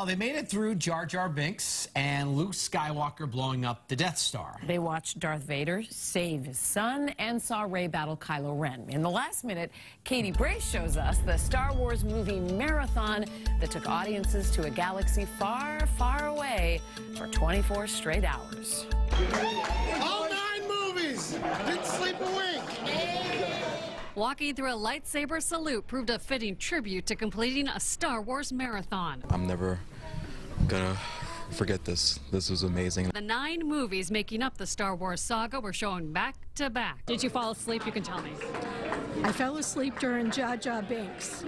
Well, they made it through Jar Jar Binks and Luke Skywalker blowing up the Death Star. They watched Darth Vader save his son and saw Rey battle Kylo Ren. In the last minute, Katie Brace shows us the Star Wars movie marathon that took audiences to a galaxy far, far away for 24 straight hours. All nine movies! Didn't sleep a wink! Walking through a lightsaber salute proved a fitting tribute to completing a Star Wars marathon. I'm never gonna forget this. This was amazing. The nine movies making up the Star Wars saga were shown back to back. Did you fall asleep? You can tell me. I fell asleep during Jar Binks.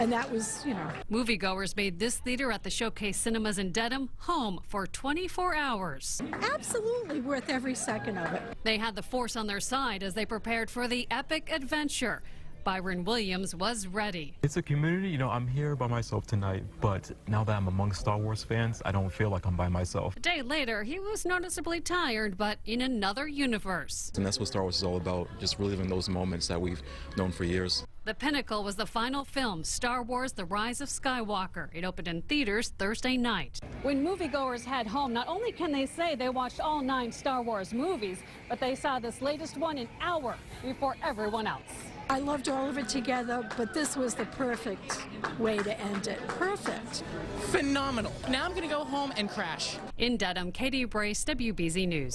And that was, you know. Moviegoers made this theater at the Showcase Cinemas in Dedham home for 24 hours. Absolutely worth every second of it. They had the force on their side as they prepared for the epic adventure. Byron Williams was ready. It's a community, you know, I'm here by myself tonight, but now that I'm among Star Wars fans, I don't feel like I'm by myself. A day later, he was noticeably tired, but in another universe. And that's what Star Wars is all about, just reliving those moments that we've known for years. The pinnacle was the final film, Star Wars The Rise of Skywalker. It opened in theaters Thursday night. When moviegoers head home, not only can they say they watched all nine Star Wars movies, but they saw this latest one an hour before everyone else. I loved all of it together, but this was the perfect way to end it. Perfect. Phenomenal. Now I'm going to go home and crash. In Dedham, Katie Brace, WBZ News.